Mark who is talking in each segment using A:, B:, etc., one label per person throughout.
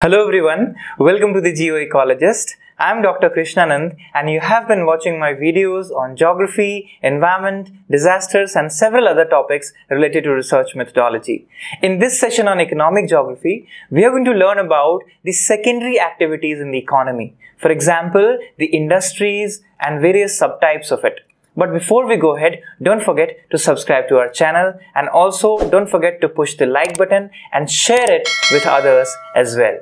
A: Hello everyone, welcome to the Geo Ecologist. I'm Dr. Krishnanand and you have been watching my videos on geography, environment, disasters and several other topics related to research methodology. In this session on economic geography, we are going to learn about the secondary activities in the economy. For example, the industries and various subtypes of it. But before we go ahead, don't forget to subscribe to our channel and also don't forget to push the like button and share it with others as well.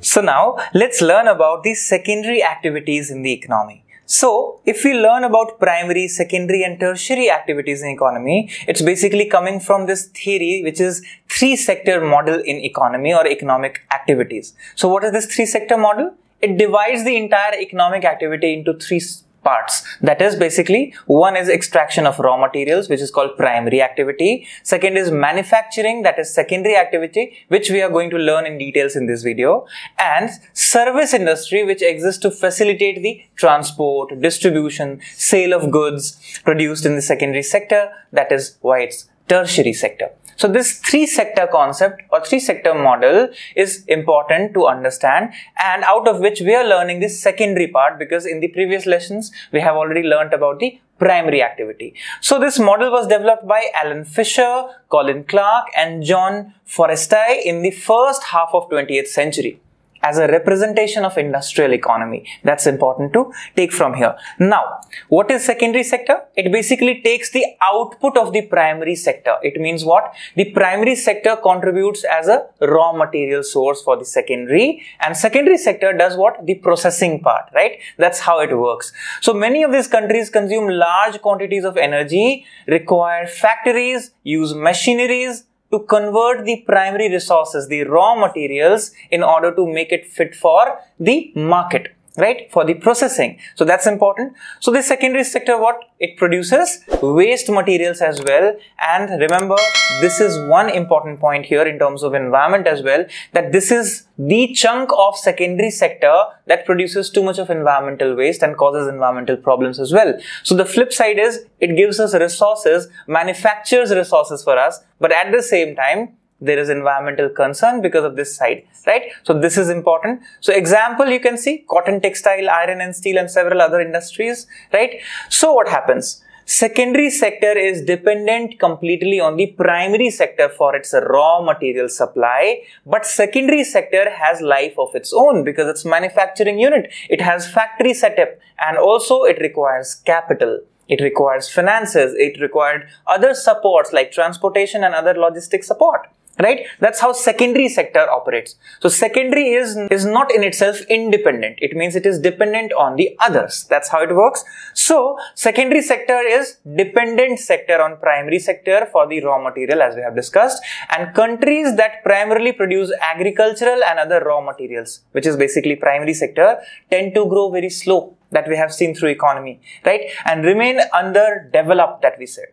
A: So now let's learn about the secondary activities in the economy. So, if we learn about primary, secondary and tertiary activities in economy, it's basically coming from this theory which is three sector model in economy or economic activities. So, what is this three sector model? It divides the entire economic activity into three parts. That is basically one is extraction of raw materials, which is called primary activity. Second is manufacturing, that is secondary activity, which we are going to learn in details in this video. And service industry, which exists to facilitate the transport, distribution, sale of goods produced in the secondary sector. That is why it's tertiary sector. So this three sector concept or three sector model is important to understand and out of which we are learning this secondary part because in the previous lessons we have already learnt about the primary activity. So this model was developed by Alan Fisher, Colin Clark and Jean Fourastié in the first half of 20th century as a representation of industrial economy. That's important to take from here. Now, what is secondary sector? It basically takes the output of the primary sector. It means what? The primary sector contributes as a raw material source for the secondary and secondary sector does what? The processing part, right? That's how it works. So many of these countries consume large quantities of energy, require factories, use machineries, to convert the primary resources, the raw materials in order to make it fit for the market right for the processing. So that's important. So the secondary sector what it produces? Waste materials as well. And remember this is one important point here in terms of environment as well that this is the chunk of secondary sector that produces too much of environmental waste and causes environmental problems as well. So the flip side is it gives us resources manufactures resources for us but at the same time there is environmental concern because of this side, right? So this is important. So example, you can see cotton, textile, iron and steel and several other industries, right? So what happens? Secondary sector is dependent completely on the primary sector for its raw material supply, but secondary sector has life of its own because it's manufacturing unit. It has factory setup and also it requires capital. It requires finances. It required other supports like transportation and other logistic support right? That's how secondary sector operates. So secondary is is not in itself independent. It means it is dependent on the others. That's how it works. So secondary sector is dependent sector on primary sector for the raw material as we have discussed and countries that primarily produce agricultural and other raw materials which is basically primary sector tend to grow very slow that we have seen through economy. Right? And remain underdeveloped that we said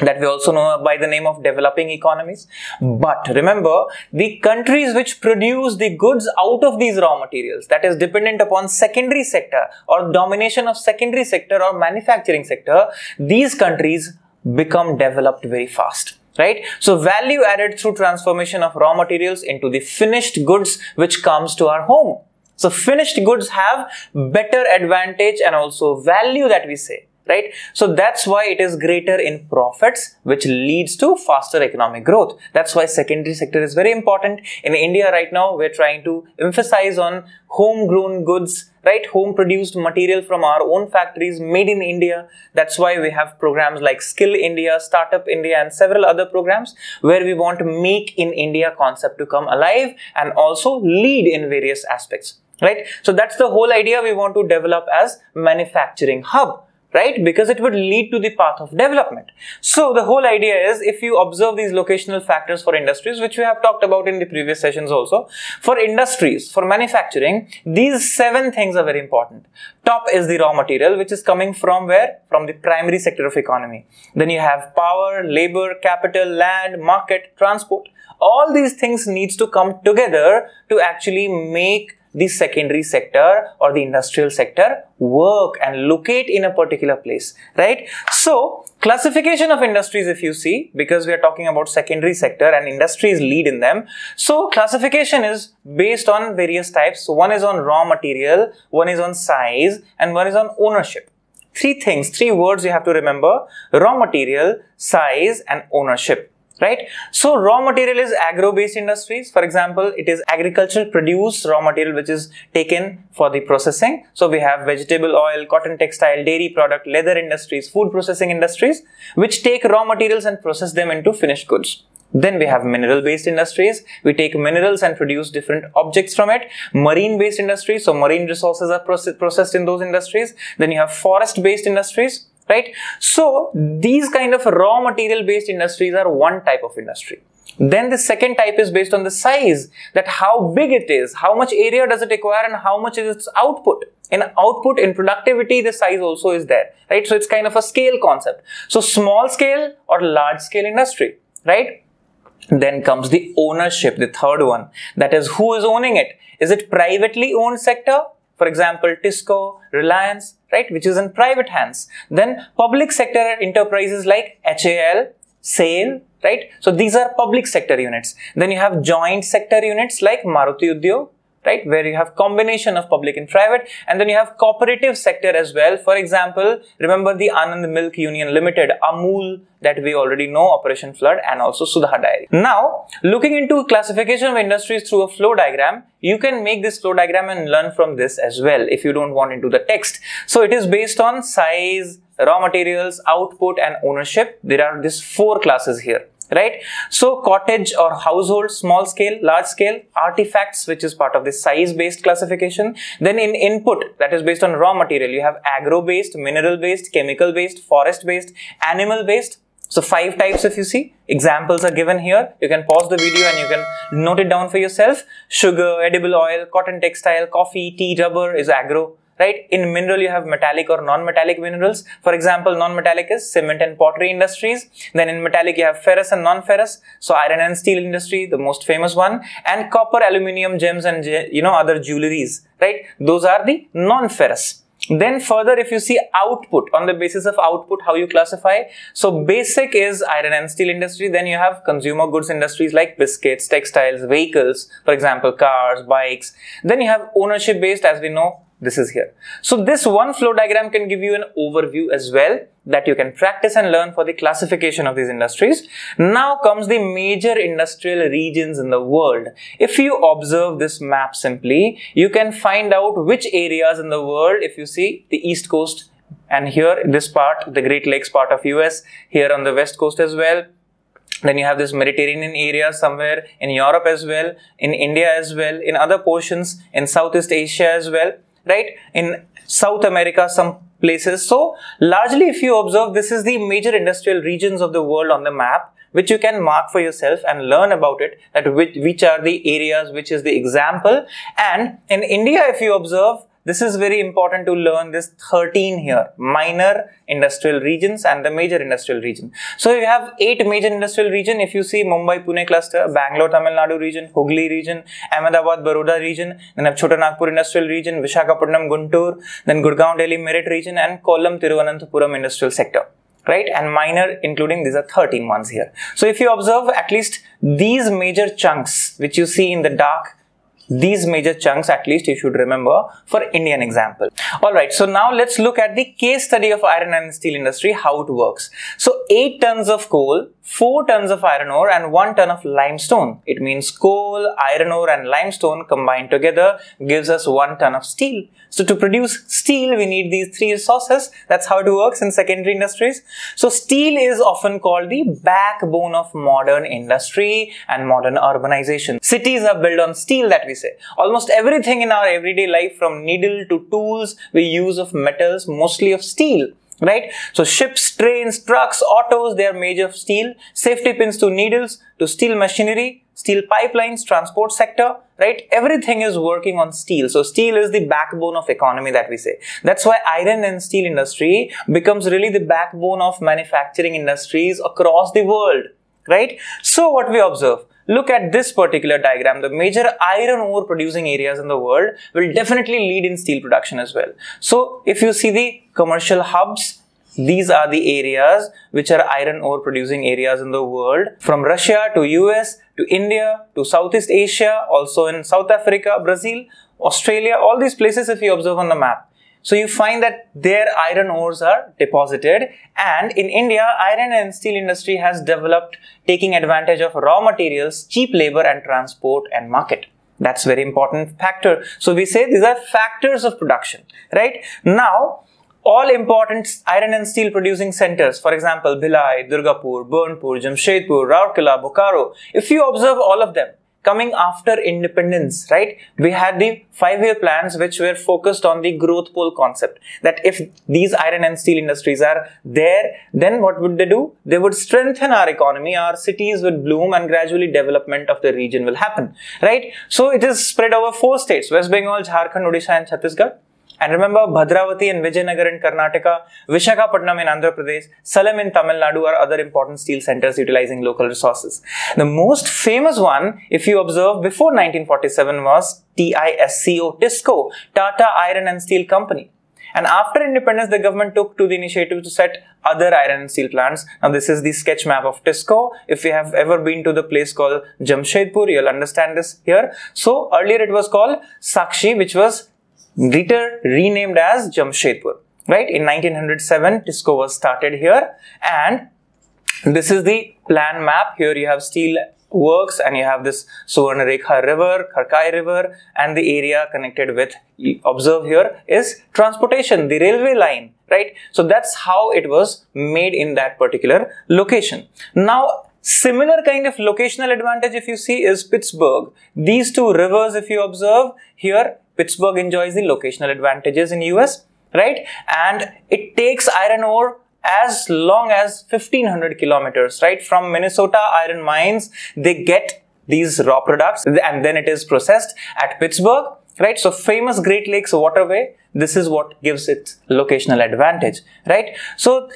A: that we also know by the name of developing economies. But remember, the countries which produce the goods out of these raw materials, that is dependent upon secondary sector or domination of secondary sector or manufacturing sector, these countries become developed very fast right? So value added through transformation of raw materials into the finished goods which comes to our home. So finished goods have better advantage and also value that we say right? So that's why it is greater in profits, which leads to faster economic growth. That's why secondary sector is very important. In India right now, we're trying to emphasize on homegrown goods, right? Home produced material from our own factories made in India. That's why we have programs like Skill India, Startup India and several other programs where we want to make in India concept to come alive and also lead in various aspects right so that's the whole idea we want to develop as manufacturing hub right? Because it would lead to the path of development. So the whole idea is if you observe these locational factors for industries, which we have talked about in the previous sessions also, for industries, for manufacturing, these seven things are very important. Top is the raw material, which is coming from where? From the primary sector of economy. Then you have power, labor, capital, land, market, transport. All these things needs to come together to actually make the secondary sector or the industrial sector work and locate in a particular place, right? So, classification of industries if you see, because we are talking about secondary sector and industries lead in them. So, classification is based on various types. So, one is on raw material, one is on size and one is on ownership. Three things, three words you have to remember, raw material, size and ownership right? So raw material is agro-based industries. For example, it is agricultural produce raw material which is taken for the processing. So we have vegetable oil, cotton textile, dairy product, leather industries, food processing industries which take raw materials and process them into finished goods. Then we have mineral based industries. We take minerals and produce different objects from it. Marine based industries. So marine resources are processed in those industries. Then you have forest based industries right? So these kind of raw material based industries are one type of industry. Then the second type is based on the size, that how big it is, how much area does it require and how much is its output. In output, in productivity, the size also is there, right? So it's kind of a scale concept. So small scale or large scale industry, right? Then comes the ownership, the third one. That is who is owning it. Is it privately owned sector for example, Tisco, Reliance, right, which is in private hands. Then public sector enterprises like HAL, SAIL, right? So these are public sector units. Then you have joint sector units like Maruti Udyog, right where you have combination of public and private and then you have cooperative sector as well. For example remember the anand milk union limited amul that we already know operation flood and also sudha dairy. Now looking into classification of industries through a flow diagram you can make this flow diagram and learn from this as well if you don't want into the text. So it is based on size raw materials output and ownership. There are these four classes here right? So cottage or household, small scale, large scale, artifacts, which is part of the size based classification. Then in input, that is based on raw material, you have agro based, mineral based, chemical based, forest based, animal based. So five types if you see, examples are given here. You can pause the video and you can note it down for yourself. Sugar, edible oil, cotton textile, coffee, tea, rubber is agro right? In mineral, you have metallic or non-metallic minerals. For example, non-metallic is cement and pottery industries. Then in metallic, you have ferrous and non-ferrous. So iron and steel industry, the most famous one. And copper, aluminium, gems and, you know, other jewelries, right? Those are the non-ferrous. Then further, if you see output on the basis of output, how you classify. So basic is iron and steel industry. Then you have consumer goods industries like biscuits, textiles, vehicles, for example, cars, bikes. Then you have ownership based, as we know, this is here. So this one flow diagram can give you an overview as well that you can practice and learn for the classification of these industries. Now comes the major industrial regions in the world. If you observe this map simply, you can find out which areas in the world, if you see the east coast and here this part, the Great Lakes part of US, here on the west coast as well, then you have this Mediterranean area somewhere in Europe as well, in India as well, in other portions in Southeast Asia as well right? In South America, some places. So largely if you observe, this is the major industrial regions of the world on the map which you can mark for yourself and learn about it that which, which are the areas which is the example and in India if you observe this is very important to learn this 13 here, minor industrial regions and the major industrial region. So you have eight major industrial region. If you see Mumbai, Pune cluster, Bangalore, Tamil Nadu region, Hooghly region, Ahmedabad, Baroda region, then have Chota Nagpur industrial region, Visakhapatnam, Guntur, then Gurgaon, Delhi, Meerut region and Kollam, Thiruvananthapuram industrial sector right and minor including these are 13 ones here so if you observe at least these major chunks which you see in the dark these major chunks at least you should remember for Indian example. Alright, so now let's look at the case study of iron and steel industry, how it works. So 8 tons of coal, 4 tons of iron ore and 1 ton of limestone. It means coal, iron ore and limestone combined together gives us 1 ton of steel. So to produce steel, we need these three resources. That's how it works in secondary industries. So steel is often called the backbone of modern industry and modern urbanization. Cities are built on steel that we say. Almost everything in our everyday life from needle to tools, we use of metals, mostly of steel right? So ships, trains, trucks, autos, they are made of steel. Safety pins to needles, to steel machinery, steel pipelines, transport sector, right? Everything is working on steel. So steel is the backbone of economy that we say. That's why iron and steel industry becomes really the backbone of manufacturing industries across the world, right? So what we observe, look at this particular diagram, the major iron ore producing areas in the world will definitely lead in steel production as well. So if you see the commercial hubs, these are the areas which are iron ore producing areas in the world from Russia to US to India to Southeast Asia, also in South Africa, Brazil, Australia, all these places if you observe on the map. So you find that their iron ores are deposited and in India, iron and steel industry has developed taking advantage of raw materials, cheap labor and transport and market. That's very important factor. So we say these are factors of production, right? Now, all important iron and steel producing centers, for example, Bhilai, Durgapur, Burnpur, Jamshedpur, Rourkela, Bokaro, if you observe all of them, coming after independence, right? We had the five-year plans which were focused on the growth pole concept. That if these iron and steel industries are there, then what would they do? They would strengthen our economy, our cities would bloom and gradually development of the region will happen, right? So it is spread over four states, West Bengal, Jharkhand, Odisha and Chhattisgarh. And remember Bhadravati and Vijayanagar in Karnataka, Vishakhapatnam in Andhra Pradesh, Salem in Tamil Nadu are other important steel centers utilizing local resources. The most famous one, if you observe, before 1947 was TISCO, TISCO, Tata Iron and Steel Company. And after independence, the government took to the initiative to set other iron and steel plants. Now, this is the sketch map of TISCO. If you have ever been to the place called Jamshedpur, you'll understand this here. So, earlier it was called Sakchi, which was later renamed as Jamshedpur. Right? In 1907, TISCO was started here and this is the plan map. Here you have steel works and you have this Suvarnarekha river, Kharkai river and the area connected with, observe here is transportation, the railway line, right? So that's how it was made in that particular location. Now, Similar kind of locational advantage if you see is Pittsburgh. These two rivers if you observe here Pittsburgh enjoys the locational advantages in US, right? And it takes iron ore as long as 1500 kilometers, right? From Minnesota iron mines, they get these raw products and then it is processed at Pittsburgh, right? So famous Great Lakes waterway, this is what gives it locational advantage, right? So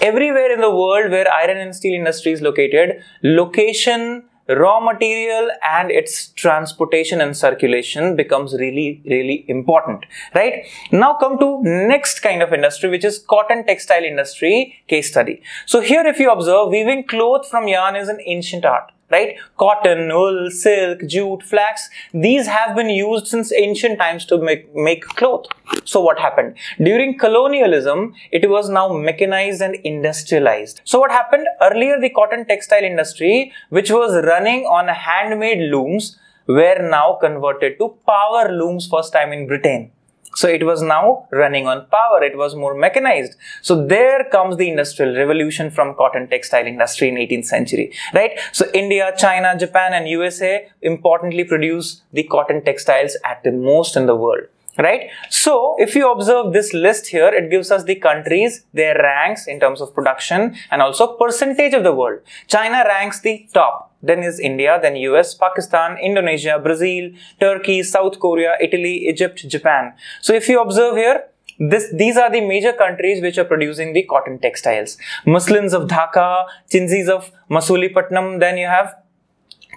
A: everywhere in the world where iron and steel industry is located, location raw material and its transportation and circulation becomes really really important right? Now come to next kind of industry which is cotton textile industry case study. So here if you observe weaving cloth from yarn is an ancient art right? Cotton, wool, silk, jute, flax, these have been used since ancient times to make, make cloth. So what happened? During colonialism, it was now mechanized and industrialized. So what happened? Earlier, the cotton textile industry, which was running on handmade looms, were now converted to power looms first time in Britain. So it was now running on power. It was more mechanized. So there comes the industrial revolution from cotton textile industry in 18th century, right? So India, China, Japan and USA importantly produce the cotton textiles at the most in the world right so if you observe this list here it gives us the countries their ranks in terms of production and also percentage of the world china ranks the top then is India, then US, Pakistan, Indonesia, Brazil, Turkey, South Korea, Italy, Egypt, Japan. So if you observe here, this, these are the major countries which are producing the cotton textiles. Muslins of Dhaka, Chintzes of Masulipatnam, then you have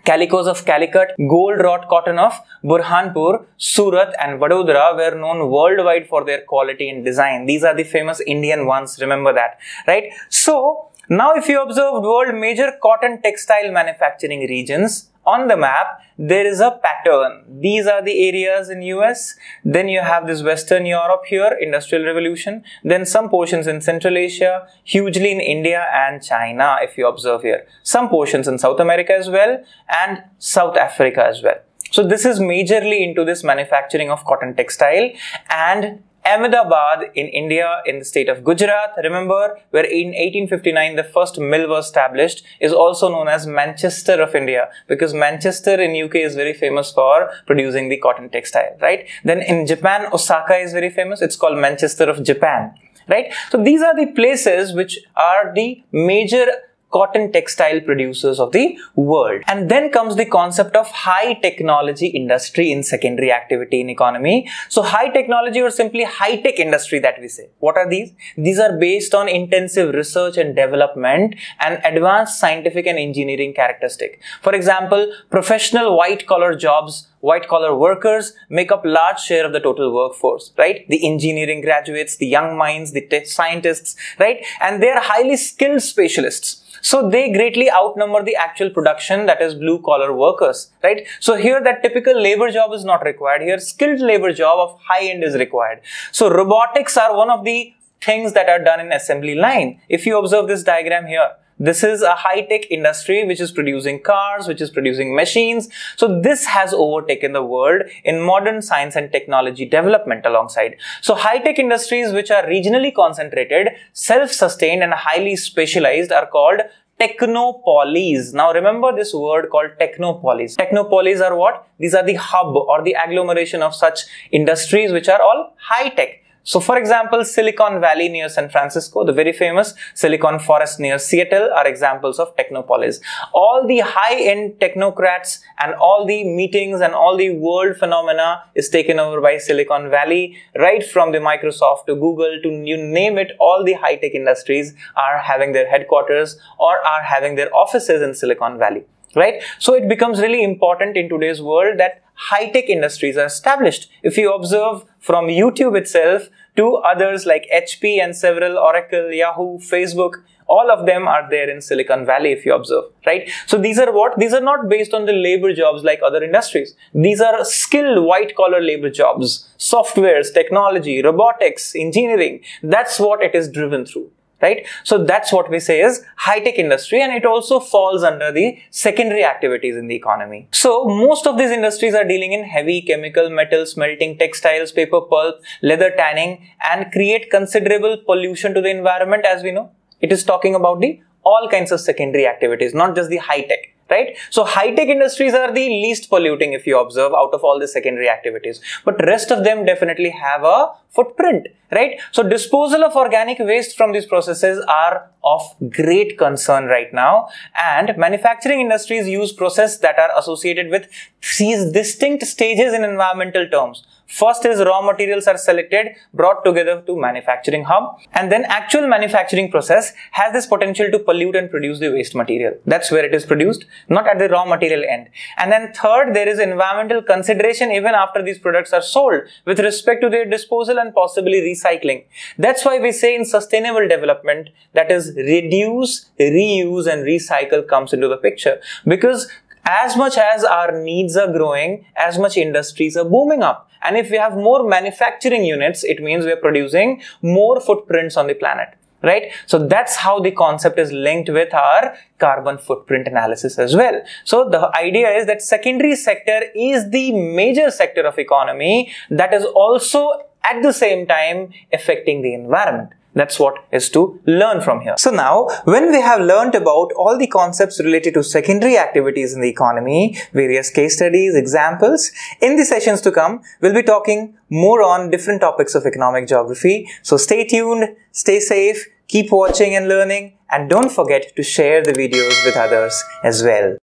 A: Calicos of Calicut, gold wrought cotton of Burhanpur, Surat and Vadodara were known worldwide for their quality and design. These are the famous Indian ones, remember that, right? So, now if you observe world major cotton textile manufacturing regions on the map, there is a pattern. These are the areas in US. Then you have this Western Europe here, Industrial Revolution. Then some portions in Central Asia, hugely in India and China if you observe here. Some portions in South America as well and South Africa as well. So this is majorly into this manufacturing of cotton textile and Ahmedabad in India in the state of Gujarat, remember, where in 1859 the first mill was established, is also known as Manchester of India because Manchester in UK is very famous for producing the cotton textile, right? Then in Japan, Osaka is very famous. It's called Manchester of Japan, right? So these are the places which are the major cotton textile producers of the world. And then comes the concept of high technology industry in secondary activity in economy. So high technology or simply high tech industry that we say. What are these? These are based on intensive research and development and advanced scientific and engineering characteristic. For example, professional white collar jobs white collar workers make up large share of the total workforce, right? The engineering graduates, the young minds, the scientists, right? And they are highly skilled specialists. So they greatly outnumber the actual production that is blue collar workers, right? So here that typical labor job is not required. Here skilled labor job of high end is required. So robotics are one of the things that are done in assembly line. If you observe this diagram here, this is a high-tech industry which is producing cars, which is producing machines. So this has overtaken the world in modern science and technology development alongside. So high-tech industries which are regionally concentrated, self-sustained and highly specialized are called technopolis. Now remember this word called technopolis. Technopolis are what? These are the hub or the agglomeration of such industries which are all high tech. So for example, Silicon Valley near San Francisco, the very famous Silicon Forest near Seattle are examples of technopolis. All the high-end technocrats and all the meetings and all the world phenomena is taken over by Silicon Valley, right from the Microsoft to Google to you name it, all the high-tech industries are having their headquarters or are having their offices in Silicon Valley right? So it becomes really important in today's world that high-tech industries are established. If you observe from YouTube itself to others like HP and several Oracle, Yahoo, Facebook, all of them are there in Silicon Valley if you observe, right? So these are what? These are not based on the labor jobs like other industries. These are skilled white collar labor jobs, softwares, technology, robotics, engineering. That's what it is driven through right? So that's what we say is high-tech industry and it also falls under the secondary activities in the economy. So most of these industries are dealing in heavy chemical, metal smelting, textiles, paper pulp, leather tanning and create considerable pollution to the environment as we know. It is talking about the all kinds of secondary activities, not just the high-tech right? So high-tech industries are the least polluting if you observe out of all the secondary activities. But rest of them definitely have a footprint, right? So disposal of organic waste from these processes are of great concern right now and manufacturing industries use processes that are associated with these distinct stages in environmental terms. First is raw materials are selected, brought together to manufacturing hub and then actual manufacturing process has this potential to pollute and produce the waste material. That's where it is produced, not at the raw material end. And then third, there is environmental consideration even after these products are sold with respect to their disposal and possibly recycling. That's why we say in sustainable development that is reduce, reuse and recycle comes into the picture because as much as our needs are growing, as much industries are booming up. And if we have more manufacturing units, it means we are producing more footprints on the planet right? So that's how the concept is linked with our carbon footprint analysis as well. So the idea is that secondary sector is the major sector of economy that is also at the same time affecting the environment. That's what is to learn from here. So now, when we have learned about all the concepts related to secondary activities in the economy, various case studies, examples, in the sessions to come, we'll be talking more on different topics of economic geography. So stay tuned, stay safe, keep watching and learning, and don't forget to share the videos with others as well.